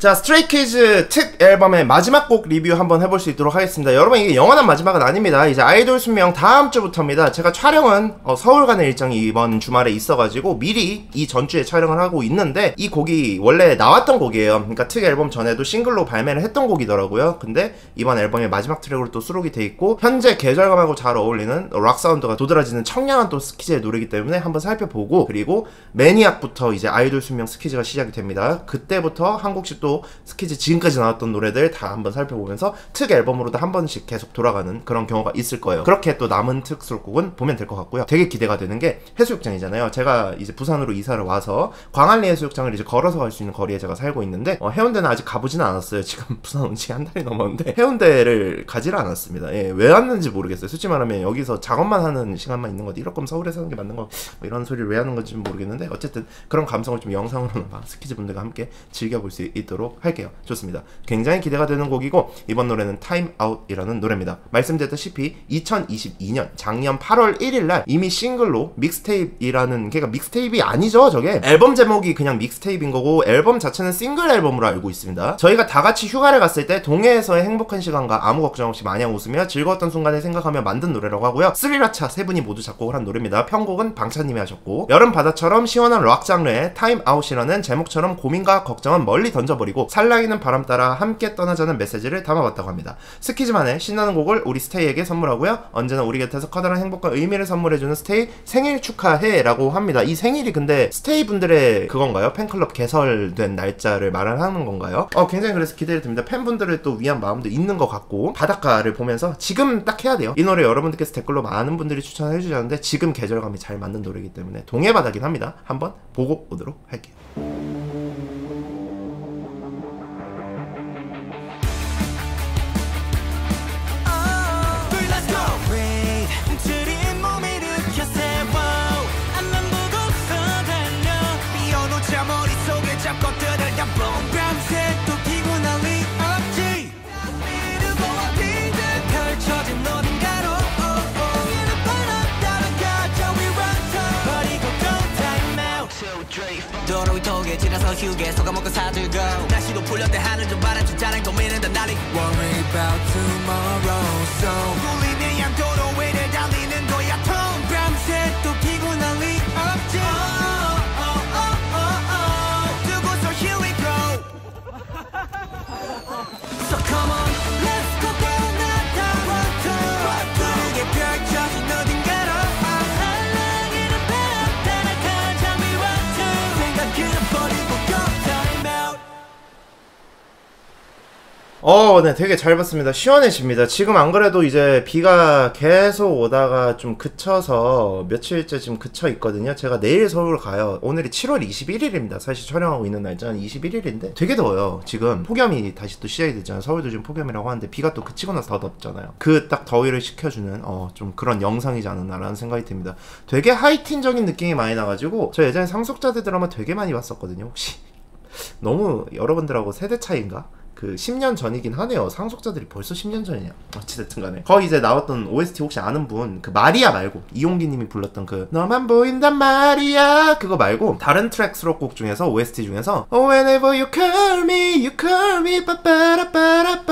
자, Stray Kids 특 앨범의 마지막 곡 리뷰 한번 해볼 수 있도록 하겠습니다. 여러분, 이게 영원한 마지막은 아닙니다. 이제 아이돌 순명 다음 주부터입니다. 제가 촬영은 어, 서울 가는 일정이 이번 주말에 있어가지고 미리 이 전주에 촬영을 하고 있는데 이 곡이 원래 나왔던 곡이에요. 그러니까 특 앨범 전에도 싱글로 발매를 했던 곡이더라고요. 근데 이번 앨범의 마지막 트랙으로 또 수록이 돼 있고 현재 계절감하고 잘 어울리는 락 사운드가 도드라지는 청량한 또 스키즈의 노래이기 때문에 한번 살펴보고 그리고 MANIAC부터 이제 아이돌 순명 스키즈가 시작이 됩니다. 그때부터 한 곡씩 또 스키즈 지금까지 나왔던 노래들 다 한번 살펴보면서 특 앨범으로도 한 번씩 계속 돌아가는 그런 경우가 있을 거예요. 그렇게 또 남은 특 수록곡은 보면 될 것 같고요. 되게 기대가 되는 게 해수욕장이잖아요. 제가 이제 부산으로 이사를 와서 광안리 해수욕장을 이제 걸어서 갈 수 있는 거리에 제가 살고 있는데 어, 해운대는 아직 가보지는 않았어요. 지금 부산 온 지 한 달이 넘었는데 해운대를 가지를 않았습니다. 예, 왜 왔는지 모르겠어요. 솔직히 말하면 여기서 작업만 하는 시간만 있는 건데 이럴 거면 서울에 사는 게 맞는 거 뭐 이런 소리를 왜 하는 건지 모르겠는데 어쨌든 그런 감성을 좀 영상으로나 스키즈 분들과 함께 즐겨볼 수 있도록 할게요. 할게요. 좋습니다. 굉장히 기대가 되는 곡이고 이번 노래는 Time Out이라는 노래입니다. 말씀드렸다시피 2022년 작년 8월 1일 날 이미 싱글로 mixtape이라는 걔가 mixtape이 아니죠, 저게. 앨범 제목이 그냥 mixtape인 거고 앨범 자체는 싱글 앨범으로 알고 있습니다. 저희가 다 같이 휴가를 갔을 때 동해에서의 행복한 시간과 아무 걱정 없이 마냥 웃으며 즐거웠던 순간을 생각하며 만든 노래라고 하고요. 스리라차 세 분이 모두 작곡을 한 노래입니다. 편곡은 방찬님이 하셨고 여름 바다처럼 시원한 락 장르의 Time Out이라는 제목처럼 고민과 걱정은 멀리 던져버리고 살랑이는 바람 따라 함께 떠나자는 메시지를 담아봤다고 합니다. 스키즈만의 신나는 곡을 우리 스테이에게 선물하고요. 언제나 우리 곁에서 커다란 행복과 의미를 선물해주는 스테이 생일 축하해라고 합니다. 이 생일이 근데 스테이 분들의 그건가요? 팬클럽 개설된 날짜를 말하는 건가요? 어 굉장히 그래서 기대를 듭니다. 팬분들을 또 위한 마음도 있는 것 같고 바닷가를 보면서 지금 딱 해야 돼요. 이 노래 여러분들께서 댓글로 많은 분들이 추천해 주셨는데 지금 계절감이 잘 맞는 노래이기 때문에 동해바다긴 합니다. 한번 보고 오도록 할게요. 나서 휴게소 가 먹고 사들고. 날씨도 풀렸대 하늘 좀 바라주자는 고민은 다 날이 Worry about tomorrow So. 울리는 양도로 위를 달리는 거 어, 네, 되게 잘 봤습니다. 시원해집니다. 지금 안 그래도 이제 비가 계속 오다가 좀 그쳐서 며칠째 지금 그쳐 있거든요. 제가 내일 서울 가요. 오늘이 7월 21일입니다. 사실 촬영하고 있는 날짜는 21일인데 되게 더워요. 지금 폭염이 다시 또 시작이 되잖아요. 서울도 지금 폭염이라고 하는데 비가 또 그치고 나서 더 덥잖아요. 그 딱 더위를 식혀주는 어, 좀 그런 영상이지 않았나라는 생각이 듭니다. 되게 하이틴적인 느낌이 많이 나가지고 저 예전에 상속자들 드라마 되게 많이 봤었거든요. 혹시 너무 여러분들하고 세대 차이인가? 그 10년 전이긴 하네요. 상속자들이 벌써 10년 전이냐. 어찌됐든 간에. 거기 이제 나왔던 OST 혹시 아는 분, 그 마리아 말고, 이용기 님이 불렀던 그, 너만 보인단 말이야. 그거 말고, 다른 트랙 수록곡 중에서, OST 중에서, oh, Whenever you call me, you call me, 빠빠라빠라빠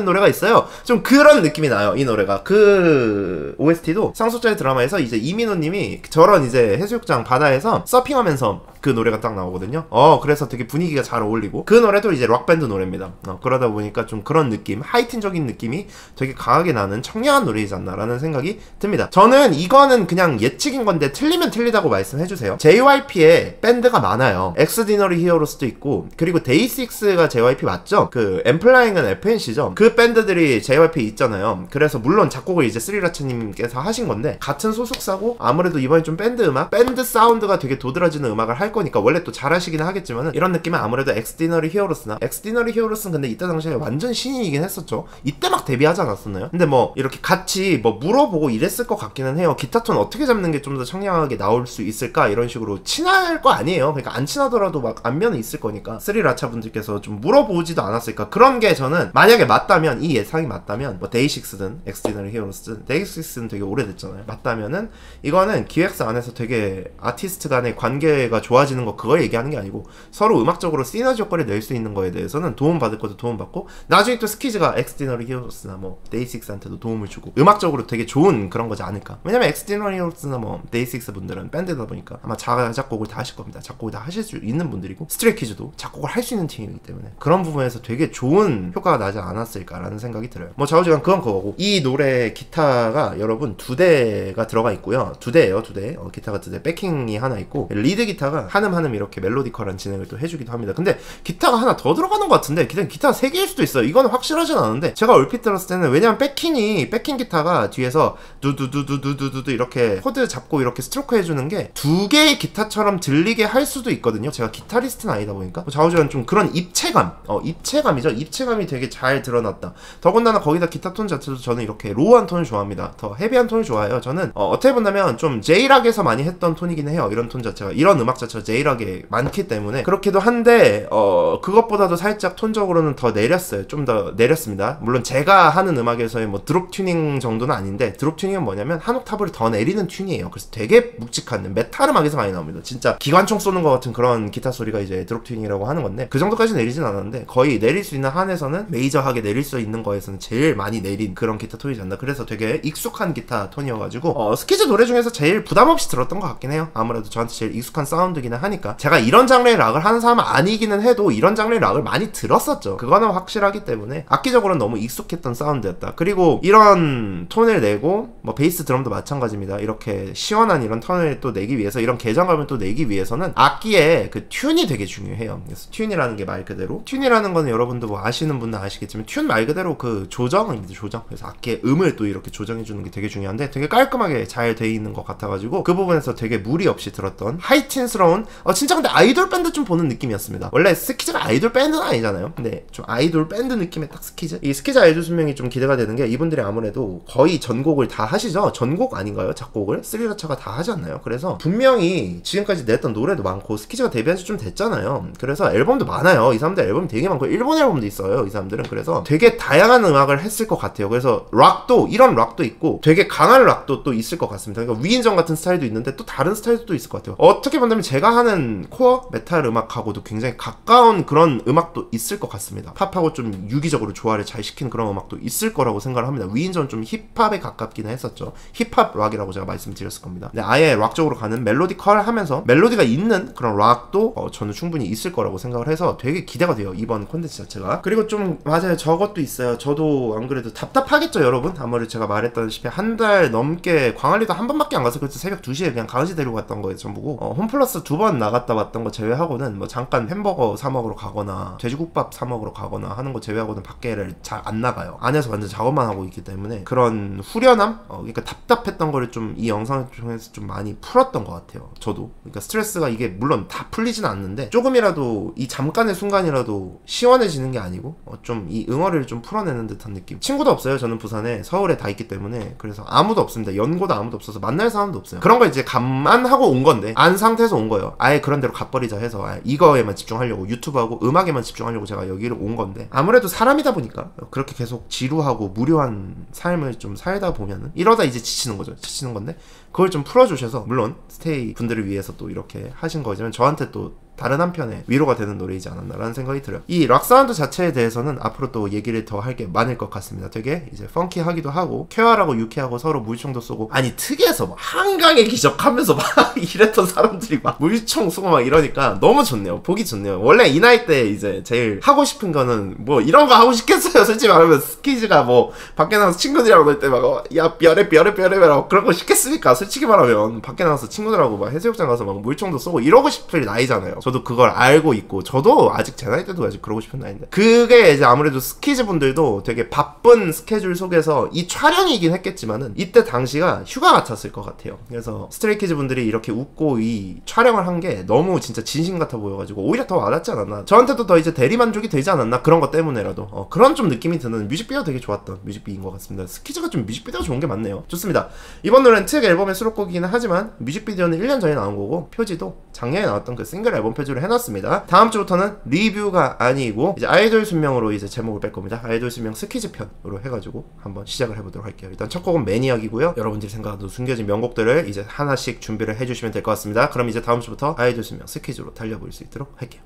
하는 노래가 있어요. 좀 그런 느낌이 나요, 이 노래가. 그, OST도 상속자의 드라마에서 이제 이민호 님이 저런 이제 해수욕장 바다에서 서핑하면서 그 노래가 딱 나오거든요. 어, 그래서 되게 분위기가 잘 어울리고 그 노래도 이제 락 밴드 노래입니다. 어, 그러다 보니까 좀 그런 느낌, 하이틴적인 느낌이 되게 강하게 나는 청량한 노래이지 않나라는 생각이 듭니다. 저는 이거는 그냥 예측인 건데 틀리면 틀리다고 말씀해 주세요. JYP에 밴드가 많아요. Xdinary Heroes도 있고 그리고 데이식스가 JYP 맞죠? 그 N.Flying은 FNC죠. 그 밴드들이 JYP 있잖아요. 그래서 물론 작곡을 이제 3RACHA님께서 하신 건데 같은 소속사고 아무래도 이번에 좀 밴드 음악, 밴드 사운드가 되게 도드라지는 음악을 할 거니까 원래 또 잘하시긴 하겠지만은 이런 느낌은 아무래도 엑스디너 Xdinary Heroes나 Xdinary Heroes는 근데 이때 당시에 완전 신인이긴 했었죠. 이때 막 데뷔하지 않았었나요? 근데 뭐 이렇게 같이 뭐 물어보고 이랬을 것 같기는 해요. 기타 톤 어떻게 잡는 게 좀 더 청량하게 나올 수 있을까 이런 식으로 친할 거 아니에요. 그러니까 안 친하더라도 막 안면은 있을 거니까 스리라차 분들께서 좀 물어보지도 않았을까. 그런 게 저는 만약에 맞다면 이 예상이 맞다면 뭐 데이식스든 엑스디너리 히어로스든 데이식스는 되게 오래됐잖아요. 맞다면은 이거는 기획사 안에서 되게 아티스트 간의 관계가 좋아지는 거 그걸 얘기하는 게 아니고 서로 음악적으로 시너지 효과를 낼 수 있는 거에 대해서는 도움 받을 것도 도움 받고 나중에 또 스키즈가 Xdinary Heroes나 뭐 DAY6한테도 도움을 주고 음악적으로 되게 좋은 그런 거지 않을까. 왜냐면 Xdinary Heroes나 뭐 DAY6 분들은 밴드다 보니까 아마 자 작곡을 다 하실 겁니다. 작곡을 다 하실 수 있는 분들이고 Stray Kids도 작곡을 할 수 있는 팀이기 때문에 그런 부분에서 되게 좋은 효과가 나지 않았을까 라는 생각이 들어요. 뭐 좌우지간 그건 그거고 이 노래 기타가 여러분 두 대가 들어가 있고요. 두 대예요, 두 대. 어, 기타가 두 대. backing이 하나 있고 lead 기타가 한음 한음 이렇게 melodical한 진행을 또 해주기도 합니다. 근데 기타가 하나 더 들어가는 것 같은데 기타 기타 세 개일 수도 있어요. 이거는 확실하진 않은데 제가 얼핏 들었을 때는 왜냐면 backing이 backing 기타가 뒤에서 두두두두두두두 이렇게 코드 잡고 이렇게 스트로크 해주는 게 두 개의 기타처럼 들리게 할 수도 있거든요. 제가 기타리스트는 아니다 보니까 좌우지간 좀 그런 입체감, 어 입체감이죠. 입체감이 되게 잘 드러났다. 더군다나 거기다 기타 톤 자체도 저는 이렇게 low한 톤을 좋아합니다. 더 heavy한 톤을 좋아해요. 저는 어, 어떻게 본다면 좀 J-rock에서 많이 했던 톤이긴 해요. 이런 톤 자체가 이런 음악 자체가 J-rock에 많기 때문에 그렇기도 한데 어 그것보다도 살짝 톤적으로는 더 내렸어요. 좀 더 내렸습니다. 물론 제가 하는 음악에서의 뭐 drop 튜닝 정도는 아닌데 드롭 튜닝은 뭐냐면 한 옥타브를 더 내리는 튜닝이에요. 그래서 되게 묵직한 메탈 음악에서 많이 나옵니다. 진짜 기관총 쏘는 것 같은 그런 기타 소리가 이제 드롭 튜닝이라고 하는 건데 그 정도까지 내리진 않았는데 거의 내릴 수 있는 한에서는 메이저하게 내릴 수 있는 거에서는 제일 많이 내린 그런 기타 톤이지 않나. 그래서 되게 익숙한 기타 톤이어가지고 어, 스키즈 노래 중에서 제일 부담 없이 들었던 것 같긴 해요. 아무래도 저한테 제일 익숙한 사운드기는 하니까 제가 이런 장르의 락을 하는 사람은 아니기는 해도 이런 장르의 락을 많이 들었었죠. 그거는 확실하기 때문에 악기적으로는 너무 익숙했던 사운드였다. 그리고 이런 톤을 내고 뭐 베이스 드럼도 마찬가지입니다. 이렇게 시원한 이런 톤을 또 내기 위해서 이런 개방감을 또 내기 위해서는 악기의 그 tune이 되게 중요해요. 그래서 tune이라는 게 말 그대로 tune이라는 거는 여러분도 뭐 아시는 분은 아시겠지만 tune 말 그대로 그 조정입니다. 조정. 그래서 악기의 음을 또 이렇게 조정해 주는 게 되게 중요한데 되게 깔끔하게 잘 돼 있는 것 같아가지고 그 부분에서 되게 무리 없이 들었던 하이틴스러운 어 진짜 근데 아이돌 밴드 좀 보는 느낌이었습니다. 원래 스키즈가 아이돌 밴드는 아니잖아요. 근데 좀 아이돌 밴드 느낌의 딱 스키즈. 이 스키즈 아이돌 숨명이 좀 기대가 되는 게 이분들이 아무래도 거의 전곡을 다 하시죠. 전곡 아닌가요? 작곡을 쓰리라차가 다 하지 않나요? 그래서 분명히 지금까지 냈던 노래도 많고 스키즈가 데뷔한 지 좀 됐잖아요. 그래서 앨범도 많아요. 이 사람들 앨범이 되게 많고 일본 앨범도 있어요. 이 사람들은 그래서 되게 다양한 음악을 했을 것 같아요. 그래서 락도 이런 락도 있고 되게 강한 락도 또 있을 것 같습니다. 그러니까 위인전 같은 스타일도 있는데 또 다른 스타일도 또 있을 것 같아요. 어떻게 본다면 제가 하는 코어 메탈 음악하고도 굉장히 가까운 그런 음악도 있을 것 같습니다. 팝하고 좀 유기적으로 조화를 잘 시키는 그런 음악도 있을 거라고 생각을 합니다. 위인전 좀 힙합에 가깝기는 했었죠. 힙합 락이라고 제가 말씀드렸을 겁니다. 근데 아예 락 쪽으로 가는 melodical 하면서 멜로디가 있는 그런 락도 어, 저는 충분히 있을 거라고 생각을 해서 되게 기대가 돼요. 이번 콘텐츠 자체가. 그리고 좀 맞아요. 저것도 있어요. 저도 안 그래도 답답하겠죠, 여러분? 아무래도 제가 말했다시피 한 달 넘게 광안리도 한 번밖에 안 가서 그래서 새벽 2시에 그냥 강아지 데리고 갔던 거예요, 전부고. 어, 홈플러스 두 번 나갔다 왔던 거 제외하고는 뭐 잠깐 햄버거 사 먹으러 가거나 돼지국밥 사 먹으러 가거나 하는 거 제외하고는 밖에를 잘 안 나가요. 안에서 완전 작업만 하고 있기 때문에 그런 후련함? 어, 그러니까 답답했던 거를 좀 이 영상을 통해서 좀 많이 풀었던 것 같아요. 저도. 그러니까 스트레스가 이게 물론 다 풀리진 않는데 조금이라도 이 잠깐의 순간이라도 시원해지는 게 아니고 어, 좀 이 응어 리를 좀 풀어내는 듯한 느낌. 친구도 없어요. 저는 부산에 서울에 다 있기 때문에 그래서 아무도 없습니다. 연고도 아무도 없어서 만날 사람도 없어요. 그런 거 이제 감안하고 온 건데 안 상태에서 온 거예요. 아예 그런 대로 가버리자 해서 아예 이거에만 집중하려고 유튜브하고 음악에만 집중하려고 제가 여기를 온 건데 아무래도 사람이다 보니까 그렇게 계속 지루하고 무료한 삶을 좀 살다 보면은 이러다 이제 지치는 거죠. 지치는 건데 그걸 좀 풀어주셔서 물론 스테이 분들을 위해서 또 이렇게 하신 거지만 저한테 또 다른 한편의 위로가 되는 노래이지 않았나라는 생각이 들어요. 이 락 사운드 자체에 대해서는 앞으로 또 얘기를 더 할 게 많을 것 같습니다. 되게 이제 funky하기도 하고 쾌활하고 유쾌하고 서로 물총도 쏘고 아니 특이해서 막 한강의 기적 하면서 막 이랬던 사람들이 막 물총 쏘고 막 이러니까 너무 좋네요. 보기 좋네요. 원래 이 나이 때 이제 제일 하고 싶은 거는 뭐 이런 거 하고 싶겠어요. 솔직히 말하면 스키즈가 뭐 밖에 나가서 친구들이랑 놀 때 막야 뼈래 뼈래 뼈래 뼈래 그런 거 싶겠습니까? 솔직히 말하면 밖에 나가서 친구들하고 막 해수욕장 가서 막 물총도 쏘고 이러고 싶을 나이잖아요. 저도 그걸 알고 있고 저도 아직 제 나이 때도 아직 그러고 싶은 나이인데 그게 이제 아무래도 스키즈 분들도 되게 바쁜 스케줄 속에서 이 촬영이긴 했겠지만은 이때 당시가 휴가 같았을 것 같아요. 그래서 스트레이키즈 분들이 이렇게 웃고 이 촬영을 한 게 너무 진짜 진심 같아 보여가지고 오히려 더 와닿지 않았나. 저한테도 더 이제 대리 만족이 되지 않았나 그런 것 때문에라도 어, 그런 좀 느낌이 드는 뮤직비디오 되게 좋았던 뮤직비디오인 것 같습니다. 스키즈가 좀 뮤직비디오 좋은 게 많네요. 좋습니다. 이번 노래는 특 앨범의 수록곡이긴 하지만 뮤직비디오는 1년 전에 나온 거고 표지도 작년에 나왔던 그 싱글 앨범 표지로 해놨습니다. 다음 주부터는 리뷰가 아니고 이제 아이돌 숨명으로 이제 제목을 뺄 겁니다. 아이돌 숨명 스키즈 편으로 해가지고 한번 시작을 해보도록 할게요. 일단 첫 곡은 MANIAC이고요. 여러분들이 생각하는 숨겨진 명곡들을 이제 하나씩 준비를 해주시면 될 것 같습니다. 그럼 이제 다음 주부터 아이돌 숨명 스키즈로 달려볼 수 있도록 할게요.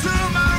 To